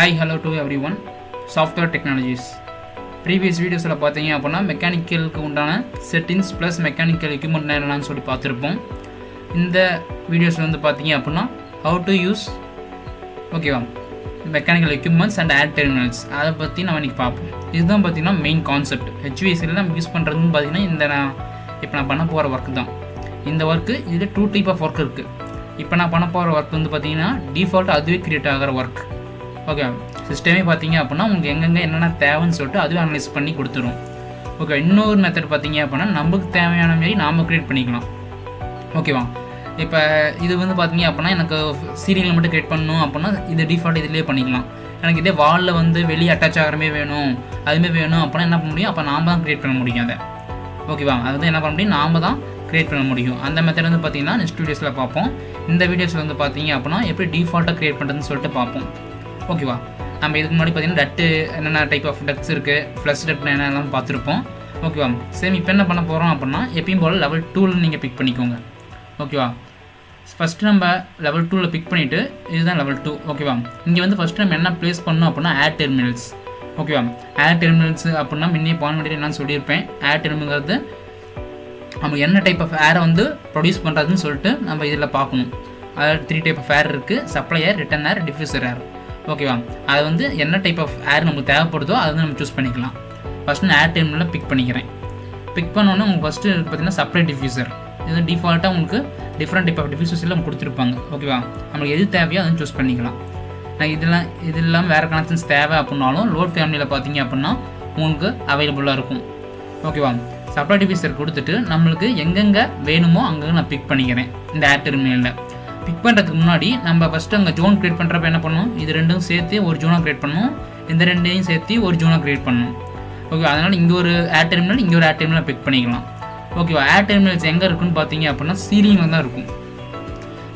Hi hello to everyone software technologies previous வீடியோஸில் பார்த்தீங்க அப்படின்னா மெக்கானிக்கலுக்கு உண்டான செட்டிங்ஸ் ப்ளஸ் மெக்கானிக்கல் எக்யூப்மெண்ட் என்னென்னு சொல்லி பார்த்துருப்போம். இந்த வீடியோஸில் வந்து பார்த்தீங்க அப்படின்னா ஹவு டு யூஸ் ஓகேவா mechanical equipments and air terminals அதை பற்றி நம்ம இன்றைக்கி பார்ப்போம். இதுதான் பார்த்தீங்கன்னா மெயின் கான்செப்ட் ஹெச்விஎஸ்சியில் நம்ம யூஸ் பண்ணுறதுன்னு பார்த்தீங்கன்னா இந்த நான் இப்போ நான் பண்ண போகிற ஒர்க் தான். இந்த ஒர்க்கு இதில் டூ டைப் ஆஃப் ஒர்க் இருக்குது இப்போ நான் பண்ண போகிற ஒர்க் வந்து பார்த்தீங்கன்னா டிஃபால்ட் அதுவே கிரியேட் ஆகிற ஒர்க் ஓகே சிஸ்டமே பார்த்தீங்க அப்படின்னா உங்களுக்கு எங்கெங்கே என்னென்ன தேவைன்னு சொல்லிட்டு அதுவே அனலைஸ் பண்ணி கொடுத்துரும். ஓகே இன்னொரு மெத்தட் பார்த்தீங்க அப்படின்னா நமக்கு தேவையான மாரி நாம் க்ரியேட் பண்ணிக்கலாம். ஓகேவா இப்போ இது வந்து பார்த்தீங்க அப்படின்னா எனக்கு சீரியல் மட்டும் க்ரியேட் பண்ணணும் அப்படின்னா இது டிஃபால்ட் இதிலே பண்ணிக்கலாம். எனக்கு இதே வாலில் வந்து வெளியே அட்டாச் ஆகிற மாதிரி வேணும் அதுமாரி வேணும் அப்படின்னா என்ன பண்ண முடியும்? அப்போ நாம் தான் க்ரியேட் பண்ண முடியும் அதை. ஓகேவா அது வந்து என்ன பண்ண முடியும்? நாம் தான் க்ரியேட் பண்ண முடியும். அந்த மெத்தட் வந்து பார்த்தீங்கன்னா நெக்ஸ்ட் வீடியோஸில் பார்ப்போம். இந்த வீடியோஸில் வந்து பார்த்தீங்க அப்படின்னா எப்படி டிஃபால்ட்டாக க்ரியேட் பண்ணுறதுன்னு சொல்லிட்டு பார்ப்போம். ஓகேவா நம்ம இதுக்கு முன்னாடி பார்த்தீங்கன்னா டட்டு என்னென்ன டைப் ஆஃப் டக்ஸ் இருக்குது ஃப்ளஷ் டட் என்னெல்லாம் பார்த்துருப்போம். ஓகேவா சேம் இப்போ என்ன பண்ண போகிறோம் அப்படின்னா எப்பயும் போல் லெவல் டூவில் நீங்கள் பிக் பண்ணிக்கோங்க. ஓகேவா ஃபஸ்ட்டு நம்ம லெவல் டூவில் பிக் பண்ணிவிட்டு இதுதான் லெவல் டூ ஓகேவா இங்கே வந்து ஃபஸ்ட்டு நம்ம என்ன ப்ளேஸ் பண்ணணும் அப்படின்னா ஏர் டெர்மினல்ஸ் ஓகேவா ஏர் டெர்மினல்ஸ் அப்படின்னா முன்னே பாயிண்ட் பண்ணி நான் சொல்லியிருப்பேன். ஏர் டெர்மினல்ங்கிறது நம்ம என்ன டைப் ஆஃப் ஏரை வந்து ப்ரொடியூஸ் பண்ணுறதுன்னு சொல்லிட்டு நம்ம இதில் பார்க்கணும். அதாவது த்ரீ டைப் ஆஃப் ஏர் இருக்குது supply air return air diffuser air ஓகேவா அது வந்து என்ன டைப் ஆஃப் ஏர் நமக்கு தேவைப்படுதோ அதை வந்து நம்ம சூஸ் பண்ணிக்கலாம். ஃபஸ்ட்டு நான் ஏர் டெர்மினலில் பிக் பண்ணிக்கிறேன். பிக் பண்ணோன்னே உங்களுக்கு ஃபஸ்ட்டு பார்த்தீங்கன்னா சப்ளை டிஃப்யூசர் இது டிஃபால்ட்டாக உங்களுக்கு டிஃப்ரெண்ட் டைப் ஆஃப் டிஃப்யூசர்ஸில் நம்ம கொடுத்துருப்பாங்க. ஓகேவா நம்மளுக்கு எது தேவையோ அதை சூஸ் பண்ணிக்கலாம். நான் இதெல்லாம் இது இல்லாமல் வேறு கனெக்ஷன்ஸ் தேவை அப்படின்னாலும் லோட் ஃபேமிலியில் பார்த்தீங்க அப்படின்னா உங்களுக்கு அவைலபிளாக இருக்கும். ஓகேவா சப்ளை டிஃப்யூசர் கொடுத்துட்டு நம்மளுக்கு எங்கெங்கே வேணுமோ அங்கங்கே நான் பிக் பண்ணிக்கிறேன். இந்த ஏர் டெர்மினலில் பிக் பண்ணுறதுக்கு முன்னாடி நம்ம ஃபஸ்ட்டு அங்கே ஜோன் க்ரியேட் பண்ணுறப்ப என்ன பண்ணணும் இது ரெண்டும் சேர்த்து ஒரு ஜோனாக க்ரியேட் பண்ணணும் இந்த ரெண்டையும் சேர்த்து ஒரு ஜோனாக க்ரியேட் பண்ணணும் ஓகே அதனால் இங்கே ஒரு ஏர் டெர்மினல் இங்கே ஒரு ஏர் டெர்மினல் பிக் பண்ணிக்கலாம். ஓகேவா ஏர் டெர்மினல்ஸ் எங்கே இருக்குன்னு பார்த்தீங்க அப்படின்னா சீலிங்கில் தான் இருக்கும்.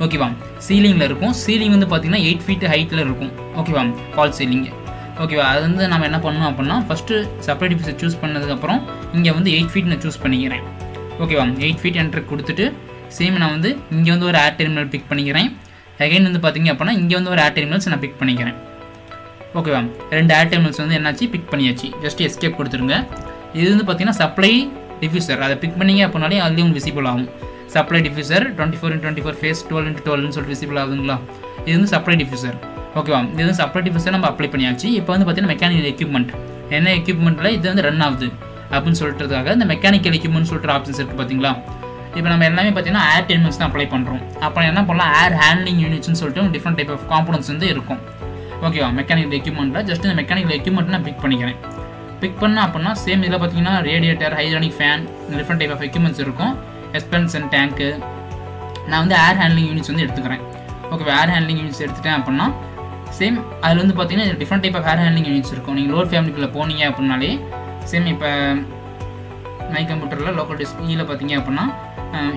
ஓகேவா சீலிங்கில் இருக்கும். சீலிங் வந்து பார்த்தீங்கன்னா எயிட் ஃபீட் ஹைட்டில் இருக்கும். ஓகேவா ஃபால் சீலிங்கு ஓகேவா அது வந்து நம்ம என்ன பண்ணணும் அப்படின்னா ஃபஸ்ட்டு செப்பரேட் பீஸை சூஸ் பண்ணதுக்கப்புறம் இங்கே வந்து எயிட் ஃபீட் நான் சூஸ் பண்ணிக்கிறேன். ஓகேவா எயிட் ஃபீட் என்ட்ரு கொடுத்துட்டு சேம் நான் வந்து இங்கே வந்து ஒரு ஆட் டெர்மினல் பிக் பண்ணிக்கிறேன். அகைன் வந்து பார்த்தீங்க அப்படின்னா இங்கே வந்து ஒரு ஆட் டெர்மினல்ஸ் நான் பிக் பண்ணிக்கிறேன். ஓகேவா ரெண்டு ஏர் டெர்மினல்ஸ் வந்து என்னாச்சு? பிக் பண்ணியாச்சு. ஜஸ்ட் எஸ்கேப் கொடுத்துருங்க. இது வந்து பார்த்தீங்கன்னா சப்ளை டிஃப்யூசர் அதை பிக் பண்ணிங்க அப்படின்னாலே அதுலேயும் விசிபிள் ஆகும். Supply diffuser twenty four into twenty four face twelve into டுவெல்னு சொல்லிட்டு விசிபிள் ஆகுதுங்களா? இது வந்து சப்ளை டிஃப்யூசர் ஓகேவா இது வந்து சப்ளை டிஃப்யூசர் நம்ம அப்ளை பண்ணியாச்சு. இப்போ வந்து பார்த்தீங்கன்னா மெக்கானிக்கல் எக்யூப்மெண்ட் என்ன எக்யூப்மெண்ட்டில் இது வந்து ரன் ஆகுது. அப்படின்னு சொல்கிறதுக்காக இந்த மெக்கானிக்கல் எக்யூப்மெண்ட் சொல்கிற ஆப்ஷன்ஸ் இருக்குது பார்த்தீங்களா இப்போ நம்ம எல்லாமே பார்த்தீங்கன்னா ஏர் டெர்மினல்ஸ் தான் அப்ளை பண்ணுறோம் அப்புறம் என்ன பண்ணலாம்? ஏர் ஹேண்ட்லிங் யூனிட்ஸ்னு சொல்லிட்டு டிஃப்ரெண்ட் டைப் ஆஃப் காம்பனன்ஸ் வந்து இருக்கும். ஓகேவா மெக்கானிக்கல் எக்யூப்மெண்ட்டில் ஜஸ்ட் இந்த மெக்கானிக்கல் எக்யூப்மெண்ட் நான் பிக் பண்ணிக்கிறேன். பிக் பண்ண அப்படின்னா சேம் இதில் பார்த்தீங்கன்னா radiator hydronic fan different type of equipments இருக்கும். எக்ஸ்பென்சன் டேங்க்கு நான் வந்து ஏர் ஹேண்ட்லிங் யூனிட்ஸ் வந்து எடுத்துக்கிறேன். ஓகே ஏர் ஹேண்ட்லிங் யூனிட்ஸ் எடுத்துட்டேன் அப்படின்னா சேம் அதில் வந்து பார்த்தீங்கன்னா different type of air handling units இருக்கும். நீங்கள் லோட் ஃபேமிலிக்குள்ளே போனீங்க அப்படின்னாலே சேம் இப்போ மை கம்ப்யூட்டரில் லோக்கல் டிஸ்பிளேயில் பார்த்தீங்க அப்படின்னா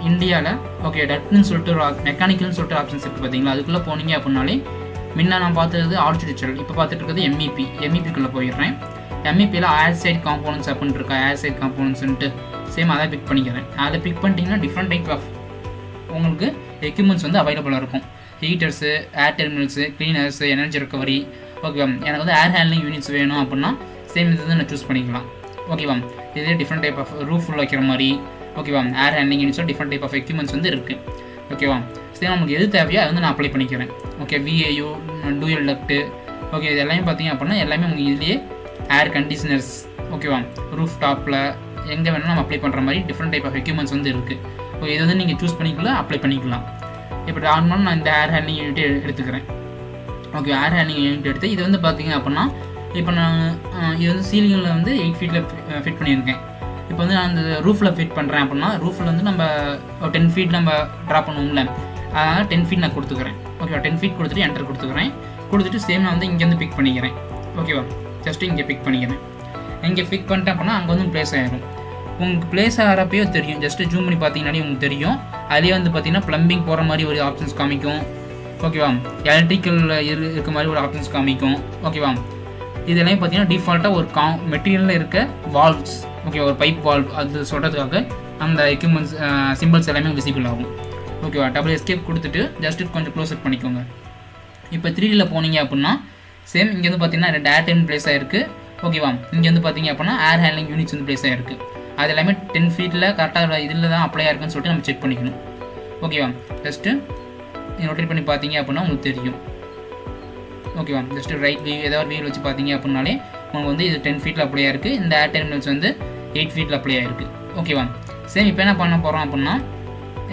இந்தியாவில் ஓகே டட்னு சொல்லிட்டு ஒரு மெக்கானிக்கல்னு சொல்லிட்டு ஆப்ஷன்ஸ் இருக்குது பார்த்தீங்களா அதுக்குள்ளே போனீங்க அப்படின்னாலே முன்ன நான் பார்த்தது ஆர்டிஃபிஷியல் இப்போ பார்த்துட்டு இருக்கிறது எம்இபி எம்இபிக்குள்ளே போயிடுறேன். எம்இபியில் ஏர் சைட் காம்போனன்ஸ் அப்படின்னு இருக்கா ஏர் சைட் காம்போனன்ஸ்ன்ட்டு சேம் அதை பிக் பண்ணிக்கிறேன். அதை பிக் பண்ணிட்டீங்கன்னா டிஃப்ரெண்ட் டைப் ஆஃப் உங்களுக்கு எக்யூப்மெண்ட்ஸ் வந்து அவைலபிளாக இருக்கும். Heaters air terminals cleaners energy recovery ஓகேவா எனக்கு வந்து ஏர் ஹேண்ட்லிங் யூனிட்ஸ் வேணும் அப்படின்னா சேம் இது நான் சூஸ் பண்ணிக்கலாம். ஓகேவா இதே டிஃப்ரெண்ட் டைப் ஆஃப் ரூஃப் உள்ள வைக்கிற மாதிரி ஓகேவா ஏர் ஹேண்ட்லிங் சொல்லி டிஃப்ரெண்ட் டைப் ஆஃப் எக்யூப்மெண்ட்ஸ் வந்து இருக்குது ஓகேவா சரி நமக்கு எது தேவையோ அதை வந்து நான் அப்ளை பண்ணிக்கிறேன். ஓகே விஏயோ டூயல் டக்ட்டு ஓகே இது எல்லாமே பார்த்தீங்க அப்படின்னா எல்லாமே உங்களுக்கு இதுலேயே ஏர் கண்டிஷனர்ஸ் ஓகேவா ரூஃப் டாப்பில் எங்கே வேணாலும் நம்ம அப்ளை பண்ணுற மாதிரி டிஃப்ரெண்ட் டைப் ஆஃப் எக்யூப்மெண்ட்ஸ் வந்து இருக்குது ஓகே இது வந்து நீங்கள் சூஸ் பண்ணிக்கலாம் அப்ளை பண்ணிக்கலாம். இப்போ நார்மலாக நான் இந்த ஏர் ஹேண்ட்லிங் யூனிட் எடுத்துக்கிறேன். ஓகே ஏர் ஹேண்ட்லிங் யூனிட் எடுத்து இது வந்து பார்த்தீங்க அப்படின்னா இப்போ நான் இது வந்து சீலிங்கில் வந்து எயிட் ஃபீட்டில் ஃபிட் பண்ணியிருக்கேன். இப்போ வந்து நான் அந்த ரூஃபில் ஃபிட் பண்ணுறேன் அப்படின்னா ரூஃபில் வந்து நம்ம டென் ஃபீட் நம்ம ட்ரா பண்ணுவோம்ல. அதனால் டென் ஃபீட் நான் கொடுத்துக்கிறேன். ஓகேவா டென் ஃபீட் கொடுத்துட்டு என்டர் கொடுத்துக்கிறேன். கொடுத்துட்டு சேம் நான் வந்து இங்கேருந்து பிக் பண்ணிக்கிறேன். ஓகேவா ஜஸ்ட்டு இங்கே பிக் பண்ணிக்கிறேன். இங்கே பிக் பண்ணிட்டேன் அப்படின்னா அங்கே வந்து ப்ளேஸ் ஆகிடும் உங்களுக்கு ப்ளேஸ் ஆகிறப்பையோ தெரியும். ஜஸ்ட்டு ஜூம் பண்ணி பார்த்தீங்கன்னாலே உங்களுக்கு தெரியும். அதுலேயே வந்து பார்த்தீங்கன்னா ப்ளம்பிங் போகிற மாதிரி ஒரு ஆப்ஷன்ஸ் காமிக்கும். ஓகேவா எலக்ட்ரிக்கலில் இரு இருக்க மாதிரி ஒரு ஆப்ஷன்ஸ் காமிக்கும். ஓகேவா இதெல்லாம் பார்த்தீங்கன்னா டிஃபால்ட்டாக ஒரு கா மெட்டீரியலில் இருக்க வால்வ்ஸ் ஓகே ஒரு பைப் வால் அது சொல்கிறதுக்காக அந்த எக்யூப்மெண்ட்ஸ் சிம்பிள்ஸ் எல்லாமே விசிபிள் ஆகும். ஓகேவா டபுள் எஸ்கேப் கொடுத்துட்டு ஜஸ்ட் கொஞ்சம் க்ளோஸ் அப் பண்ணிக்கோங்க. இப்போ த்ரீடியில் போனீங்க அப்படின்னா சேம் இங்கே வந்து பார்த்தீங்கன்னா ரெண்டு ஏர் டென் பிளேஸ் ஆகிருக்கு ஓகேவா இங்கே வந்து பார்த்தீங்க அப்படின்னா ஏர் ஹேண்ட்லிங் யூனிட்ஸ் வந்து பிளேஸ் ஆகிருக்கு அது எல்லாமே டென் ஃபீட்டில் கரெக்டாக இதில் தான் அப்ளை ஆயிருக்குன்னு சொல்லிட்டு நம்ம செக் பண்ணிக்கணும். ஓகேவா ஜஸ்ட்டு ரொட்டேட் பண்ணி பார்த்தீங்க அப்படின்னா உங்களுக்கு தெரியும். ஓகேவா ஜஸ்ட்டு ரைட் வியூ ஏதாவது வியூவில் வச்சு பார்த்தீங்க அப்படின்னாலே உங்களுக்கு வந்து இது டென் ஃபீட்டில் அப்ளை ஆயிருக்கு. இந்த ஏர் டெர்மினல்ஸ் வந்து எயிட் ஃபீட்டில் அப்ளை ஆயிருக்கு. ஓகேவா சேம் இப்போ என்ன பண்ண போகிறோம் அப்படின்னா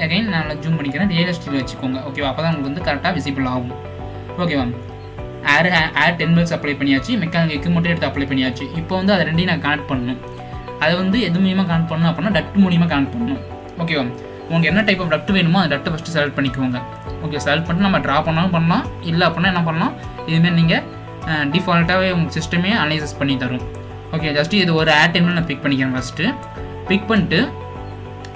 அகைன் நான் ஜூம் பண்ணிக்கிறேன். ரியலிஸ்டிக் வச்சுக்கோங்க. ஓகேவா அப்போ தான் உங்களுக்கு வந்து கரெக்டாக விசிபிள் ஆகும். ஓகேவா air air ten mils apply பண்ணியாச்சு. மெக்கானிக் எக்யூப்மெண்ட்டும் எடுத்து அப்ளை பண்ணியாச்சு. இப்போ வந்து அதை ரெண்டையும் நான் கனெக்ட் பண்ணணும். அதை வந்து எது மூலியமாக கனெக்ட் பண்ணணும் அப்படின்னா டட் மூலியமாக கனெக்ட் பண்ணணும். ஓகேவா உங்களுக்கு என்ன டைப் ஆஃப் டட்டு வேணுமோ அந்த டட்டை ஃபஸ்ட்டு செலக்ட் பண்ணிக்கோங்க. ஓகே செலக்ட் பண்ணிட்டு நம்ம ட்ரா பண்ணாலும் பண்ணலாம். இல்லை அப்படின்னா என்ன பண்ணலாம்? இதுமாரி நீங்கள் டிஃபால்ட்டாகவே உங்கள் சிஸ்டமே அனலைசஸ் பண்ணி தரும். ஓகே ஜஸ்ட் இது ஒரு ஆட் டெர்மினல் நான் பிக் பண்ணிக்கிறேன் ஃபஸ்ட்டு பிக் பண்ணிட்டு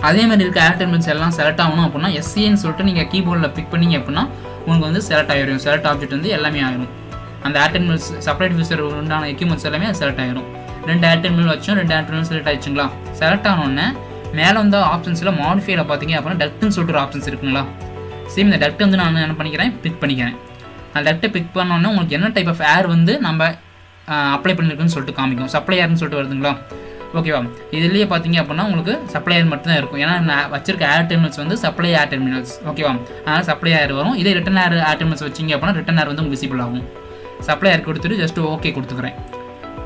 அதே மாதிரி இருக்க ஏர் டெர்மினல்ஸ் எல்லாம் செலக்ட் ஆகணும் அப்படின்னா எஸ்சின்னு சொல்லிட்டு நீங்கள் கீபோர்டில் பிக் பண்ணிங்க அப்படின்னா உங்களுக்கு வந்து செலக்ட் ஆகிடும் செலக்ட் ஆப்ஜெக்ட் வந்து எல்லாமே ஆகிடும் அந்த ஏர் டெர்மினல்ஸ் செப்பரேட் ஃபியூச்சர் உண்டான எக்யூப்மெண்ட்ஸ் எல்லாமே செலக்ட் ஆகிடும் ரெண்டு ஏர் வச்சோம் ரெண்டு ஏர் டெர்மினல் செலக்ட் ஆயிடுச்சுங்களா? செலக்ட் ஆனோடனே மேலே வந்து ஆப்ஷன்ஸில் மாடிஃபைல பார்த்தீங்க அப்படின்னா டக்ட்னு சொல்லிட்டு ஒரு ஆப்ஷன்ஸ் இருக்குங்களா? சேம் இந்த டக்ட் வந்து நான் என்ன பண்ணிக்கிறேன்? பிக் பண்ணிக்கிறேன். அந்த டக்ட்டை பிக் பண்ணோன்னே உங்களுக்கு என்ன டைப் ஆஃப் ஏர் வந்து நம்ம அப்ளை பண்ணியிருக்குன்னு சொல்லிட்டு காமிக்கும். சப்ளையர்னு சொல்லிட்டு வருதுங்களா? ஓகேவா இதுலேயே பார்த்தீங்க அப்படின்னா உங்களுக்கு சப்ளையர் மட்டும்தான் இருக்கும். ஏன்னா நான் வச்சிருக்க ஏர் டெர்மினல்ஸ் வந்து சப்ளை ஏர் டெர்மினல்ஸ் ஓகேவா அதனால் சப்ளை ஏர் வரும். இதே ரிட்டன் ஏர் ஏர் டெர்மினல்ஸ் வச்சிங்க அப்படின்னா ரிட்டன் ஏர் வந்து உங்களுக்கு விசிபிள் ஆகும். சப்ளை ஏர் கொடுத்துட்டு ஜஸ்ட் ஓகே கொடுத்துக்கிறேன்.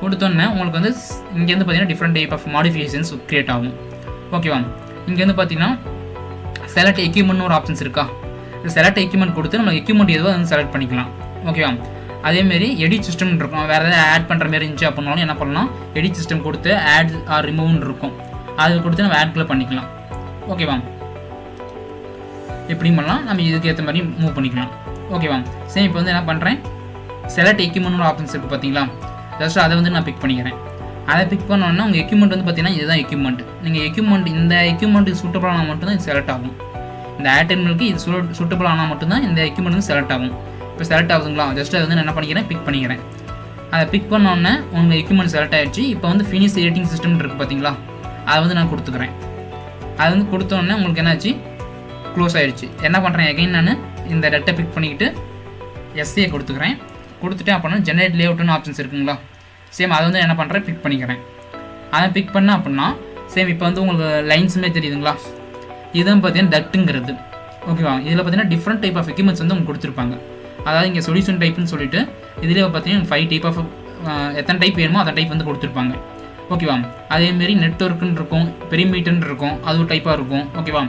கொடுத்தோன்னே உங்களுக்கு வந்து இங்கேருந்து பார்த்தீங்கன்னா different type of modifications create ஆகும். ஓகேவா இங்கேருந்து பார்த்தீங்கன்னா செலக்ட் எக்யூப்மெண்ட்னு ஒரு ஆப்ஷன்ஸ் இருக்கா? செலக்ட் எக்யூப்மெண்ட் கொடுத்து நம்ம எக்யூப்மெண்ட் எதுவோ வந்து செலக்ட் பண்ணிக்கலாம். ஓகேவா அதேமாரி எடிட் சிஸ்டம் இருக்கும். வேறு ஏதாவது ஆட் பண்ணுற மாதிரி இருந்துச்சு அப்படின்னாலும் என்ன பண்ணலாம்? எடிட் சிஸ்டம் கொடுத்து ஆட் ஆர் ரிமூவ்னு இருக்கும். அது கொடுத்து நம்ம ஆட்களை பண்ணிக்கலாம். ஓகேவா எப்படி பண்ணலாம். நம்ம இதுக்கு ஏற்ற மாதிரி மூவ் பண்ணிக்கலாம். ஓகேவா சரி இப்போ வந்து என்ன பண்ணுறேன் செலக்ட் எக்யூப்மெண்ட் ஆப்ஷன்ஸ் இருக்குது பார்த்தீங்களா? ஜஸ்ட் அதை வந்து நான் பிக் பண்ணிக்கிறேன். அதை பிக் பண்ணோன்னா உங்கள் எக்யூப்மெண்ட் வந்து பார்த்தீங்கன்னா இதுதான் எக்யூப்மெண்ட் நீங்கள் எக்யூப்மெண்ட் இந்த எக்யூப்மெண்ட்டுக்கு சூட்டபிள் ஆனால் மட்டும்தான் இது செலக்ட் ஆகும். இந்த ஏர்டெல்மெலுக்கு இது சூ சூட்டபிள் ஆனால் மட்டும்தான் இந்த எக்யூப்மெண்ட் செலக்ட் ஆகும். இப்போ செலக்ட் ஆகுதுங்களா? ஜஸ்ட் அதை வந்து நான் என்ன பண்ணிக்கிறேன்? பிக் பண்ணிக்கிறேன். அதை பிக் பண்ணோன்னே உங்கள் எக்யூப்மெண்ட் செலக்ட் ஆகிடுச்சு இப்போ வந்து ஃபினிஷ் எடிட்டிங் சிஸ்டம் இருக்குது பார்த்தீங்களா? அதை வந்து நான் கொடுத்துக்கிறேன். அது வந்து கொடுத்தோன்னே உங்களுக்கு என்னாச்சு? க்ளோஸ் ஆகிடுச்சு என்ன பண்ணுறேன் எகைன் நான் இந்த டெட்டை பிக் பண்ணிக்கிட்டு எஸ்சியை கொடுத்துக்கிறேன். கொடுத்துட்டேன் அப்படின்னா ஜெனரேட் லேஅவுட்னு ஆப்ஷன்ஸ் இருக்குங்களா? சேம் அதை வந்து என்ன பண்ணுறேன் பிக் பண்ணிக்கிறேன். அதை பிக் பண்ண அப்படின்னா சேம் இப்போ வந்து உங்களுக்கு லைன்ஸுமே தெரியுதுங்களா? இதுதான் பார்த்தீங்கன்னா டட்டுங்கிறது ஓகேவா இதில் பார்த்தீங்கன்னா டிஃப்ரெண்ட் டைப் ஆஃப் எக்யூப்மெண்ட்ஸ் வந்து உங்களுக்கு கொடுத்துருப்பாங்க. அதாவது இங்கே சொல்யூஷன் டைப்னு சொல்லிட்டு இதில் பார்த்தீங்கன்னா ஃபைவ் டைப் ஆஃப் எத்தனை டைப் வேணுமோ அந்த டைப் வந்து கொடுத்துருப்பாங்க. ஓகேவா அதேமாரி நெட்ஒர்க்குன்னு இருக்கும் பெரிமீட்டர்னு இருக்கும் அது ஒரு டைப்பாக இருக்கும். ஓகேவா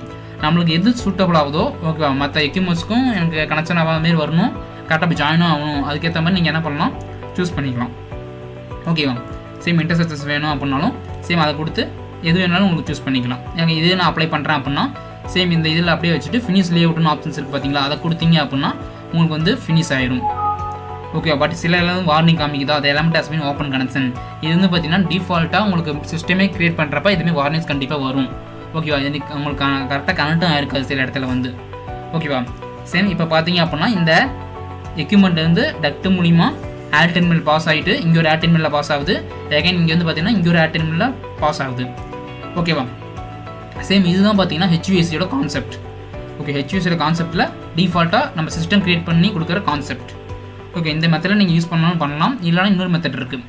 நம்மளுக்கு எது சூட்டபிள் ஆகுதோ ஓகேவா மற்ற எக்யூப்மெண்ட்ஸ்க்கும் எனக்கு கனெக்ஷன் ஆகாத மாரி வரணும். கரெக்டாக போய் ஜாயினும் ஆகணும். அதுக்கேற்ற மாதிரி நீங்கள் என்ன பண்ணலாம்? சூஸ் பண்ணிக்கலாம். ஓகேவா சேம் இன்டர்செக்சஸ் வேணும் அப்படின்னாலும் சேம் அதை கொடுத்து எது வேணாலும் உங்களுக்கு சூஸ் பண்ணிக்கலாம். எனக்கு இது நான் அப்ளை பண்ணுறேன் அப்படின்னா சேம் இந்த இதில் அப்படியே வச்சுட்டு ஃபினிஷ் லேஅவுட்னு ஆப்ஷன்ஸ் இருக்குது பார்த்தீங்களா அதை கொடுத்தீங்க அப்படின்னா உங்களுக்கு வந்து ஃபினிஷ் ஆயிரும். ஓகே பட் சில எல்லாம் வார்னிங் காமிக்குதோ? அது எல்லாமே டஸ் மீன் ஓப்பன் கனெக்ஷன் இது வந்து பார்த்தீங்கன்னா டிஃபால்ட்டாக உங்களுக்கு சிஸ்டமே க்ரியேட் பண்ணுறப்ப இதுமாதிரி வார்னிங்ஸ் கண்டிப்பாக வரும். ஓகேவா இது உங்களுக்கு கரெக்டாக கனெக்டும் ஆயிருக்காது சில இடத்துல வந்து. ஓகேவா சேம் இப்போ பார்த்தீங்க அப்படின்னா இந்த எக்யூப்மெண்ட் வந்து டக்ட் மூலிமா ஏர் டெர்மினல் பாஸ் ஆகிட்டு இங்கே ஒரு ஏர் டெர்மினலில் பாஸ் ஆகுது. அகைன் இங்கே வந்து பார்த்தீங்கன்னா இங்கே ஒரு ஏர் டெர்மினலில் பாஸ் ஆகுது. ஓகேவா சேம் இதுதான் பார்த்தீங்கன்னா ஹெச்விஎஸ்சியோட கான்செப்ட் ஓகே ஹெச்யூஸில் கான்செப்ட்டில் டிஃபால்ட்டாக நம்ம சிஸ்டம் க்ரியேட் பண்ணி கொடுக்குற கான்செப்ட் ஓகே இந்த மெத்தடில் நீங்கள் யூஸ் பண்ணாலும் பண்ணலாம். இல்லைனா இன்னொரு மெத்தட் இருக்குது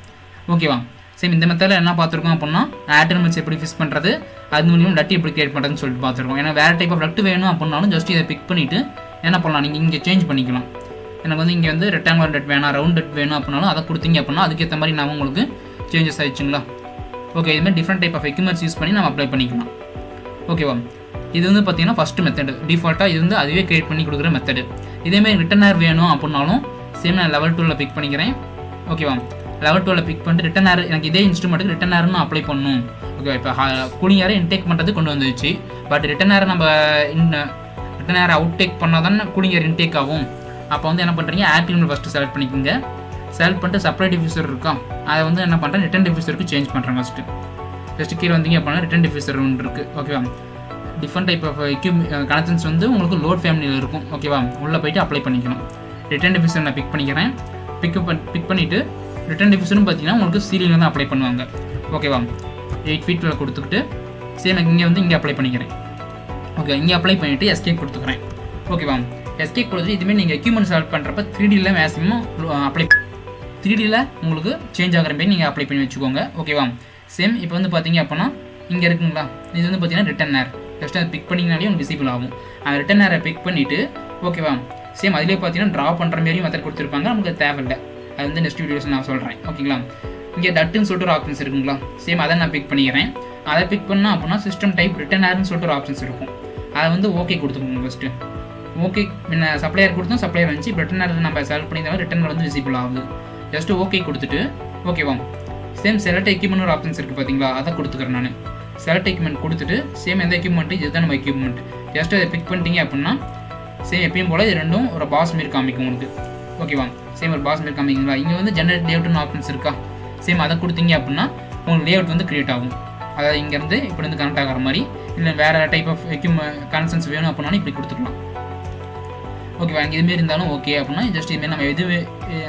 ஓகேவா சேம் இந்த மெத்தடில் என்ன பார்த்துருக்கோம் அப்படின்னா ஏர் எப்படி ஃபிக்ஸ் பண்ணுறது அது மூலியம் டட் எப்படி க்ரியேட் பண்ணுறதுன்னு சொல்லிட்டு பார்த்துருக்கோம். ஏன்னா வேறு டைப் ஆஃப் லட்டு வேணும் அப்படின்னாலும் ஜஸ்ட் இதை பிக் பண்ணிவிட்டு என்ன பண்ணலாம் நீங்கள் இங்கே சேஞ்ச் பண்ணிக்கலாம். எனக்கு வந்து இங்கே வந்து ரெக்டாங்குலர் டெட் வேணாம் ரவுண்ட் டெட் வேணும் அப்படின்னாலும் அதை கொடுத்தீங்க அப்படின்னா அதுக்கேற்ற மாதிரி நான் உங்களுக்கு சேஞ்சஸ் ஆயிடுச்சுங்களா? ஓகே இதுமாதிரி different type of equipments use பண்ணி நம்ம அப்ளை பண்ணிக்கலாம். ஓகேவா இது வந்து பார்த்தீங்கன்னா ஃபஸ்ட்டு மெத்தடு டிஃபால்ட்டாக இது வந்து அதுவே கிரியேட் பண்ணி கொடுக்குற மெத்தடு இதேமாதிரி ரிட்டர்னர் வேணும் அப்படின்னாலும் சேம் நான் லெவல் டூவில் பிக் பண்ணிக்கிறேன். ஓகேவா லெவல் டூவில் பிக் பண்ணிட்டு ரிட்டன் எனக்கு இதே இன்ஸ்ட்ருமெண்ட்டுக்கு ரிட்டன் அப்ளை பண்ணணும். ஓகேவா இப்போ கூலிங் ஏரை இன்டேக் பண்ணுறது கொண்டு வந்துச்சு பட் ரிட்டன் நம்ம இன் ரிட்டன் ஏரை அவுட் டேக் பண்ணால் தானே கூலிங் ஏர் இன்டேக் ஆகும். அப்போ வந்து என்ன பண்ணுறீங்க ஏர் ஃபஸ்ட்டு செலக்ட் பண்ணிக்கோங்க. செலக்ட் பண்ணிட்டு செப்பரேட் டிஃபியூசர் இருக்கா? அதை வந்து என்ன பண்ணுறேன் ரிட்டன் டிஃபியூசருக்கு சேஞ்ச் பண்ணுறேன் ஃபஸ்ட்டு ஜஸ்ட் கீழே வந்தீங்க அப்படின்னா ரிட்டன் டிஃபியூசர் ஒன்று இருக்குது ஓகேவா different type of equip connections வந்து உங்களுக்கு லோட் ஃபேமிலியில் இருக்கும். ஓகேவா உள்ளே போயிட்டு அப்ளை பண்ணிக்கணும். ரிட்டர்ன் டிஃப்யூசர் நான் பிக் பண்ணிக்கிறேன். பிக் பிக் பண்ணிவிட்டு ரிட்டர்ன் டிஃப்யூசரும் பார்த்தீங்கன்னா உங்களுக்கு சீலிங்கில் தான் அப்ளை பண்ணுவாங்க. ஓகேவா எயிட் ஃபீட்டில் கொடுத்துக்கிட்டு சேம் இங்கே வந்து இங்கே அப்ளை பண்ணிக்கிறேன். ஓகே இங்கே அப்ளை பண்ணிவிட்டு எஸ்கேப் கொடுத்துக்கிறேன். ஓகேவா எஸ்கேப் கொடுத்துட்டு இதுமாரி நீங்கள் எக்யூப்மெண்ட் செலக்ட் பண்ணுறப்ப த்ரீ டியில் மேக்ஸிமம் அப்ளை த்ரீடியில் உங்களுக்கு சேஞ்ச் ஆகிற மாதிரி நீங்கள் அப்ளை பண்ணி வச்சுக்கோங்க. ஓகேவா சேம் இப்போ வந்து பார்த்தீங்க அப்படின்னா இங்கே இருக்குங்களா? இது வந்து பார்த்தீங்கன்னா ரிட்டன் ஏர் ஜஸ்ட் அதை பிக் பண்ணிங்கனாலே உங்களுக்கு விசிபிள் ஆகும். அதை ரிட்டன் ஆரை பிக் பண்ணிவிட்டு ஓகேவா சேம் அதிலே பார்த்தீங்கன்னா ட்ரா பண்ணுற மாதிரியும் மெத்தட் கொடுத்துருப்பாங்க. நமக்கு தேவையில்லை. அது வந்து நெக்ஸ்ட் வீடியோஸ் நான் சொல்கிறேன் ஓகேங்களா இங்கே டட்டுன்னு சொல்லிட்டு ஒரு ஆப்ஷன்ஸ் இருக்குங்களா? சேம் அதை நான் பிக் பண்ணிக்கிறேன். அதை பிக் பண்ணால் அப்படின்னா சிஸ்டம் டைப் ரிட்டன் ஏர்னு சொல்லிட்டு ஒரு ஆப்ஷன்ஸ் இருக்கும். அதை வந்து ஓகே கொடுத்துக்கோங்க ஃபஸ்ட்டு ஓகே முன்ன சப்ளையர் கொடுத்தோம் சப்ளையர் வந்துச்சு. ரிட்டன் ரிட்டன் நம்ம செலக்ட் பண்ணியிருந்தாலும் ரிட்டன் வந்து விசிபிள் ஆகுது. ஜஸ்ட் ஓகே கொடுத்துட்டு ஓகேவா சேம் செலக்ட் எக்யூப்மெண்ட் ஒரு ஆப்ஷன்ஸ் இருக்குது பார்த்தீங்களா அதை கொடுத்துக்கிறேன் நான். செலக்ட் எக்யூப்மெண்ட் கொடுத்துட்டு சேம் எந்த எக்யூப்மெண்ட் இதுதான் நம்ம எக்யூப்மெண்ட் ஜஸ்ட் அதை பிக் பண்ணிட்டீங்க அப்படின்னா சேம் எப்பயும் போல் இது ரெண்டும் ஒரு பாஸ் மாரி காமிக்கும் உங்களுக்கு ஓகேவா சேம் ஒரு பாஸ் மாரி காமிக்குங்களா? இங்கே வந்து ஜென்ரேட் லேஅவுட்னு ஆப்ஷன்ஸ் இருக்கா? சேம் அதை கொடுத்தீங்க அப்படின்னா உங்களுக்கு லேஅவுட் வந்து க்ரியேட் ஆகும். அதாவது இங்கேருந்து இப்படி வந்து கனெக்ட் ஆகிற மாதிரி இல்லை வேறு டைப் ஆஃப் எக்யூப்மெண்ட் கன்சன்ஸ் வேணும் அப்படின்னாலும் இப்படி கொடுத்துக்கலாம் ஓகேவா இங்கே இதுமாரி இருந்தாலும் ஓகே அப்படின்னா ஜஸ்ட் இதுமாரி நம்ம எது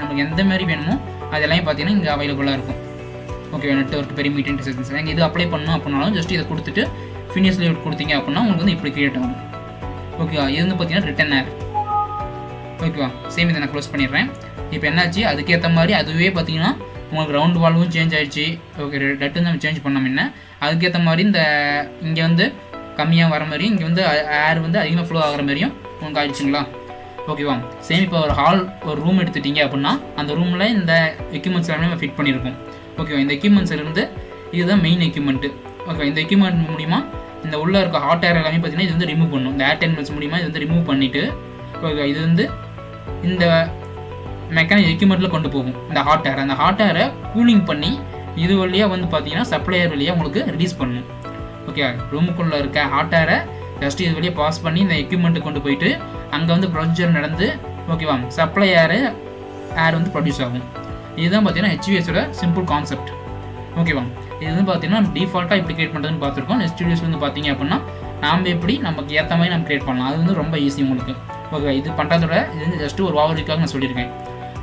நமக்கு எந்த மாதிரி வேணுமோ அதெல்லாம் பார்த்தீங்கன்னா இங்கே அவைலபிளாக இருக்கும். ஓகே நெட்ஒர்க் பெரிய மீட்டிங் செஷன்ஸ் நீங்கள் இது அப்ளை பண்ணணும் அப்படின்னாலும் ஜஸ்ட் இதை கொடுத்துட்டு ஃபினிஷ் லேவுட் கொடுத்தீங்க அப்படின்னா உங்களுக்கு வந்து இப்படி கிரியேட் ஆகும். ஓகேவா இது வந்து பார்த்தீங்கன்னா ரிட்டன் ஏர் ஓகேவா சேம் இதை நான் க்ளோஸ் பண்ணிடுறேன். இப்போ என்னாச்சு? அதுக்கேற்ற மாதிரி அதுவே பார்த்தீங்கன்னா உங்களுக்கு ரவுண்ட் வால்வும் சேஞ்ச் ஆயிடுச்சு. ஓகே டட்டு நம்ம சேஞ்ச் பண்ணோம் என்ன அதுக்கேற்ற மாதிரி இந்த இங்கே வந்து கம்மியாக வர மாதிரியும் இங்கே வந்து ஏர் வந்து அதிகமாக ஃப்ளோ ஆகிற மாதிரியும் உங்களுக்கு ஆயிடுச்சுங்களா? ஓகேவா சேம் இப்போ ஒரு ஹால் ஒரு ரூம் எடுத்துட்டீங்க அப்படின்னா அந்த ரூமில் இந்த எக்யூப்மெண்ட்ஸ் எல்லாமே நம்ம ஃபிட் பண்ணியிருக்கோம். ஓகேவா இந்த எக்யூப்மெண்ட்ஸ் இருந்து இதுதான் மெயின் எக்யூப்மெண்ட்டு ஓகே இந்த எக்யூப்மெண்ட் மூலிமா இந்த உள்ளே இருக்க ஹாட் ஏர் எல்லாமே பார்த்தீங்கன்னா இது வந்து ரிமூவ் பண்ணும். இந்த ஏர் டென்மெண்ட்ஸ் மூலிமா இது வந்து ரிமூவ் பண்ணிவிட்டு ஓகே இது வந்து இந்த மெக்கானிக் எக்யூப்மெண்ட்டில் கொண்டு போகும். இந்த ஹாட் ஏர் அந்த ஹாட் ஏரை கூலிங் பண்ணி இது வழியாக வந்து பார்த்தீங்கன்னா சப்ளையர் வழியாக உங்களுக்கு ரிலீஸ் பண்ணும். ஓகே ரூமுக்குள்ளே இருக்க ஹாட் ஏரை ஜஸ்ட் இது வழியாக பாஸ் பண்ணி இந்த எக்யூப்மெண்ட்டு கொண்டு போயிட்டு அங்கே வந்து ப்ரொசீஜர் நடந்து ஓகேவா சப்ளை ஏர் ஏர் வந்து ப்ரொடியூஸ் ஆகும். இதுதான் பார்த்தீங்கன்னா ஹெச்விஎஸோட சிம்பிள் கான்செப்ட் ஓகேவா இது வந்து பார்த்தீங்கன்னா டிஃபால்ட்டாக எப்படி கிரியேட் பண்ணுறதுன்னு பார்த்துருக்கோம். நெக்ஸ்ட் வந்து பார்த்தீங்க அப்படின்னா நாம் எப்படி நமக்கு ஏற்ற மாதிரி நம்ம கிரியேட் பண்ணலாம். அது வந்து ரொம்ப ஈஸி உங்களுக்கு. ஓகே இது பண்ணுறதோட இது வந்து ஜஸ்ட்டு ஒரு ஓவர்வியூக்காக நான் சொல்லியிருக்கேன்.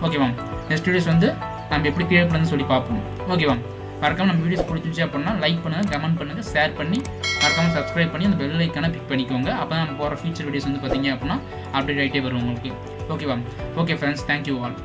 ஓகேவா நெக்ஸ்ட் வீடியோஸ் வந்து நம்ம எப்படி கிரியேட் பண்ணுறதுன்னு சொல்லி பார்ப்போம். ஓகேவா மறக்காம நம்ம வீடியோஸ் பிடிச்சிருந்துச்சு அப்படின்னா லைக் பண்ணுங்கள் கமெண்ட் பண்ணுங்கள் ஷேர் பண்ணி மறக்காம சப்ஸ்கிரைப் பண்ணி அந்த பெல் ஐக்கானை பிக் பண்ணிக்கோங்க. அப்போ நம்ம போகிற ஃபியூச்சர் வீடியோஸ் வந்து பார்த்தீங்க அப்படின்னா அப்டேட் ஆகிட்டே வரும் உங்களுக்கு. ஓகேவா ஓகே ஃப்ரெண்ட்ஸ் தேங்க்யூ ஆல்